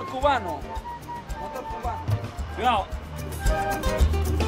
cubano. Motor cubano. Cuidado.